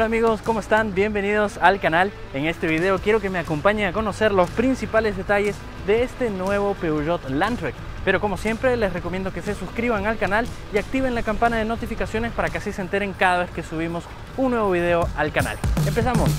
Hola amigos, ¿cómo están? Bienvenidos al canal. En este video quiero que me acompañen a conocer los principales detalles de este nuevo Peugeot Landtrek. Pero como siempre les recomiendo que se suscriban al canal y activen la campana de notificaciones para que así se enteren cada vez que subimos un nuevo video al canal. ¡Empezamos!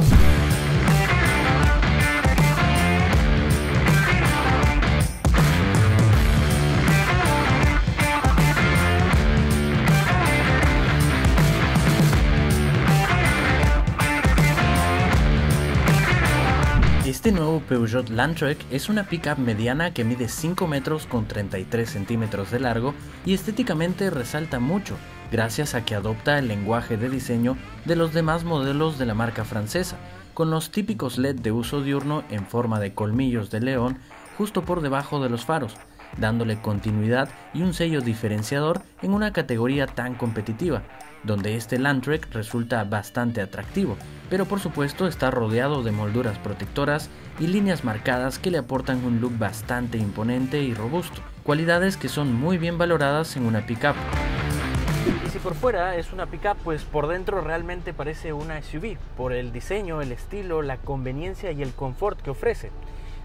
Peugeot Landtrek es una pickup mediana que mide 5 metros con 33 centímetros de largo y estéticamente resalta mucho, gracias a que adopta el lenguaje de diseño de los demás modelos de la marca francesa, con los típicos LED de uso diurno en forma de colmillos de león justo por debajo de los faros, dándole continuidad y un sello diferenciador en una categoría tan competitiva, donde este Landtrek resulta bastante atractivo, pero por supuesto está rodeado de molduras protectoras y líneas marcadas que le aportan un look bastante imponente y robusto, cualidades que son muy bien valoradas en una pickup. Y si por fuera es una pickup, pues por dentro realmente parece una SUV, por el diseño, el estilo, la conveniencia y el confort que ofrece.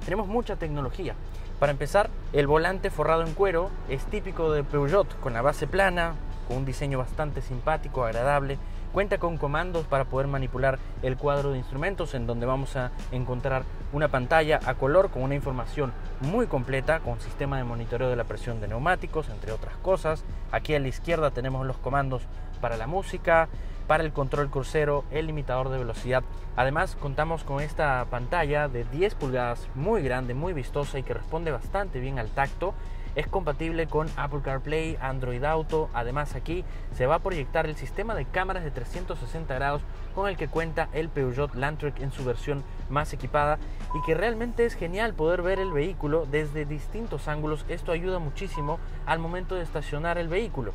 Tenemos mucha tecnología. Para empezar, el volante forrado en cuero es típico de Peugeot, con la base plana, con un diseño bastante simpático, agradable. Cuenta con comandos para poder manipular el cuadro de instrumentos en donde vamos a encontrar una pantalla a color con una información muy completa con sistema de monitoreo de la presión de neumáticos, entre otras cosas. Aquí a la izquierda tenemos los comandos para la música, para el control crucero, el limitador de velocidad. Además contamos con esta pantalla de 10 pulgadas muy grande, muy vistosa y que responde bastante bien al tacto es compatible con Apple CarPlay, Android Auto. Además aquí se va a proyectar el sistema de cámaras de 360 grados con el que cuenta el Peugeot Landtrek en su versión más equipada y que realmente es genial poder ver el vehículo desde distintos ángulos. Esto ayuda muchísimo al momento de estacionar el vehículo.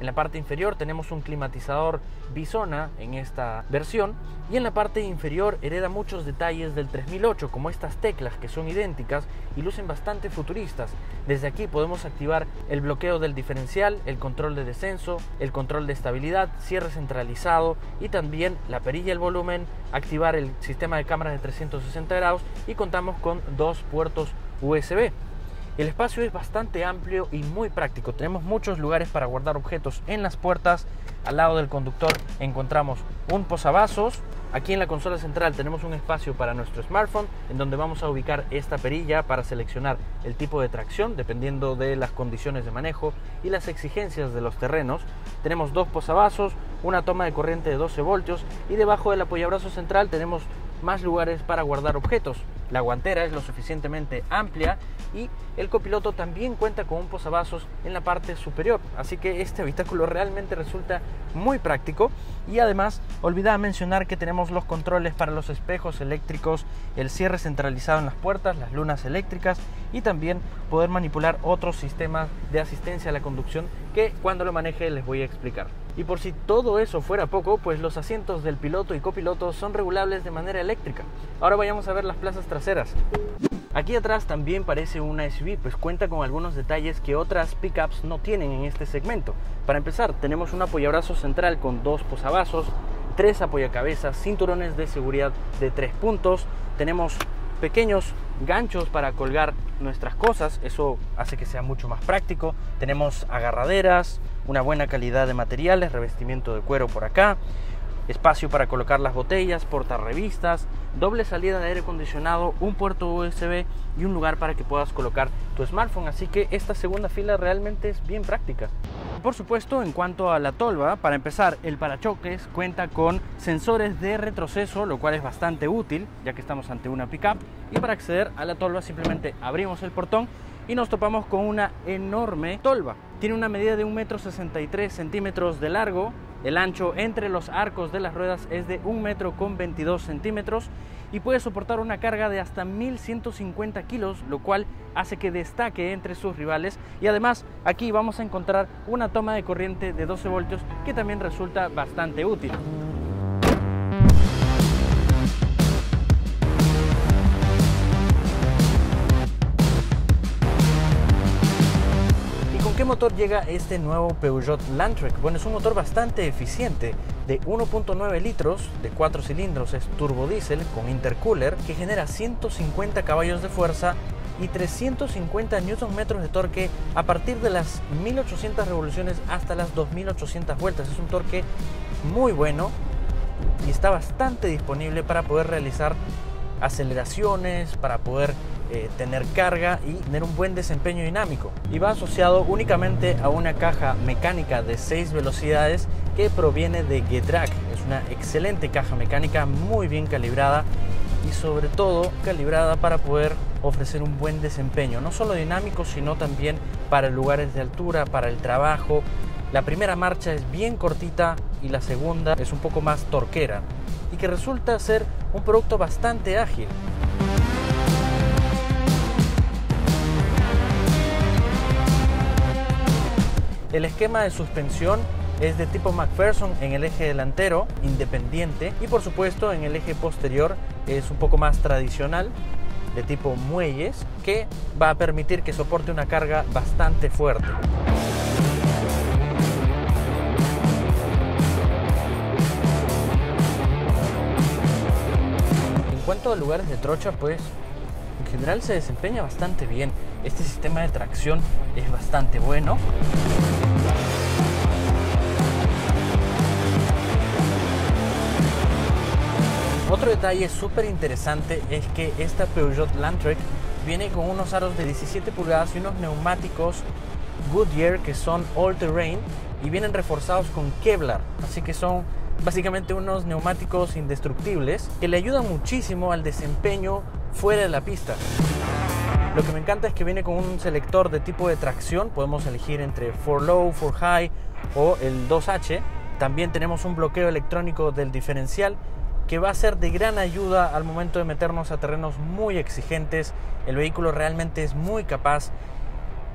En la parte inferior tenemos un climatizador bisona en esta versión y en la parte inferior hereda muchos detalles del 3008 como estas teclas que son idénticas y lucen bastante futuristas. Desde aquí podemos activar el bloqueo del diferencial, el control de descenso, el control de estabilidad, cierre centralizado y también la perilla el volumen, activar el sistema de cámaras de 360 grados y contamos con dos puertos USB. El espacio es bastante amplio y muy práctico. Tenemos muchos lugares para guardar objetos en las puertas. Al lado del conductor encontramos un posavasos. Aquí en la consola central tenemos un espacio para nuestro smartphone en donde vamos a ubicar esta perilla para seleccionar el tipo de tracción dependiendo de las condiciones de manejo y las exigencias de los terrenos. Tenemos dos posavasos, una toma de corriente de 12 voltios y debajo del apoyabrazo central tenemos más lugares para guardar objetos. La guantera es lo suficientemente amplia y el copiloto también cuenta con un posavasos en la parte superior, así que este habitáculo realmente resulta muy práctico y además olvidaba mencionar que tenemos los controles para los espejos eléctricos, el cierre centralizado en las puertas, las lunas eléctricas y también poder manipular otros sistemas de asistencia a la conducción que cuando lo maneje les voy a explicar. Y por si todo eso fuera poco, pues los asientos del piloto y copiloto son regulables de manera eléctrica. Ahora vayamos a ver las plazas traseras. Aquí atrás también parece una SUV, pues cuenta con algunos detalles que otras pickups no tienen en este segmento. Para empezar, tenemos un apoyabrazo central con dos posavasos, tres apoyacabezas, cinturones de seguridad de tres puntos, tenemos pequeños ganchos para colgar nuestras cosas, eso hace que sea mucho más práctico. Tenemos agarraderas, una buena calidad de materiales, revestimiento de cuero por acá, espacio para colocar las botellas, portar revistas, doble salida de aire acondicionado, un puerto USB y un lugar para que puedas colocar tu smartphone. Así que esta segunda fila realmente es bien práctica. Por supuesto, en cuanto a la tolva, para empezar, el parachoques cuenta con sensores de retroceso, lo cual es bastante útil, ya que estamos ante una pickup. Y para acceder a la tolva simplemente abrimos el portón y nos topamos con una enorme tolva. Tiene una medida de 1,63 m centímetros de largo, el ancho entre los arcos de las ruedas es de 1 metro con 22 centímetros y puede soportar una carga de hasta 1150 kilos, lo cual hace que destaque entre sus rivales. Y además aquí vamos a encontrar una toma de corriente de 12 voltios que también resulta bastante útil. Llega este nuevo Peugeot Landtrek? Bueno, es un motor bastante eficiente de 1.9 litros de 4 cilindros, es turbodiesel con intercooler que genera 150 caballos de fuerza y 350 Nm de torque a partir de las 1800 revoluciones hasta las 2800 vueltas. Es un torque muy bueno y está bastante disponible para poder realizar aceleraciones, para poder eh, tener carga y tener un buen desempeño dinámico. Y va asociado únicamente a una caja mecánica de 6 velocidades que proviene de Getrack. Es una excelente caja mecánica muy bien calibrada y sobre todo calibrada para poder ofrecer un buen desempeño, no solo dinámico, sino también para lugares de altura, para el trabajo. La primera marcha es bien cortita y la segunda es un poco más torquera y que resulta ser un producto bastante ágil. El esquema de suspensión es de tipo McPherson en el eje delantero, independiente, y por supuesto en el eje posterior es un poco más tradicional, de tipo muelles, que va a permitir que soporte una carga bastante fuerte. En cuanto a lugares de trocha, pues en general se desempeña bastante bien. Este sistema de tracción es bastante bueno. Detalle súper interesante es que esta Peugeot Landtrek viene con unos aros de 17 pulgadas y unos neumáticos Goodyear que son all terrain y vienen reforzados con Kevlar, así que son básicamente unos neumáticos indestructibles que le ayudan muchísimo al desempeño fuera de la pista. Lo que me encanta es que viene con un selector de tipo de tracción, podemos elegir entre 4 low, 4 high o el 2H. También tenemos un bloqueo electrónico del diferencial que va a ser de gran ayuda al momento de meternos a terrenos muy exigentes. El vehículo realmente es muy capaz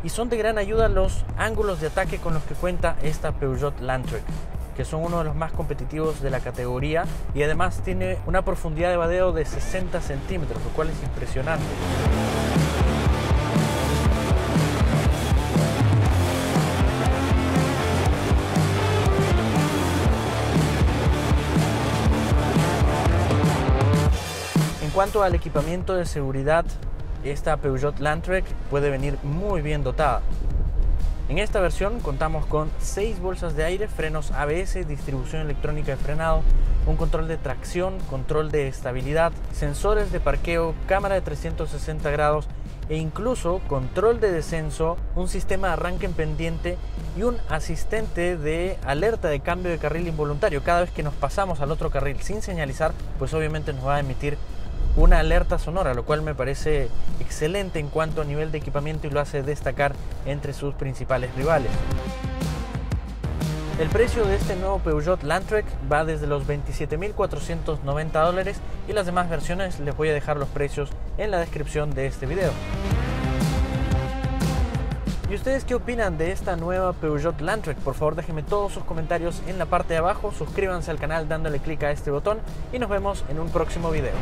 y son de gran ayuda los ángulos de ataque con los que cuenta esta Peugeot Landtrek, que son uno de los más competitivos de la categoría y además tiene una profundidad de vadeo de 60 centímetros, lo cual es impresionante. Cuanto al equipamiento de seguridad, esta Peugeot Landtrek puede venir muy bien dotada. En esta versión contamos con 6 bolsas de aire, frenos ABS, distribución electrónica de frenado, un control de tracción, control de estabilidad, sensores de parqueo, cámara de 360 grados e incluso control de descenso, un sistema de arranque en pendiente y un asistente de alerta de cambio de carril involuntario. Cada vez que nos pasamos al otro carril sin señalizar, pues obviamente nos va a emitir una alerta sonora, lo cual me parece excelente en cuanto a nivel de equipamiento y lo hace destacar entre sus principales rivales. El precio de este nuevo Peugeot Landtrek va desde los 27.490 dólares y las demás versiones les voy a dejar los precios en la descripción de este video. ¿Y ustedes qué opinan de esta nueva Peugeot Landtrek? Por favor déjenme todos sus comentarios en la parte de abajo, suscríbanse al canal dándole clic a este botón y nos vemos en un próximo video.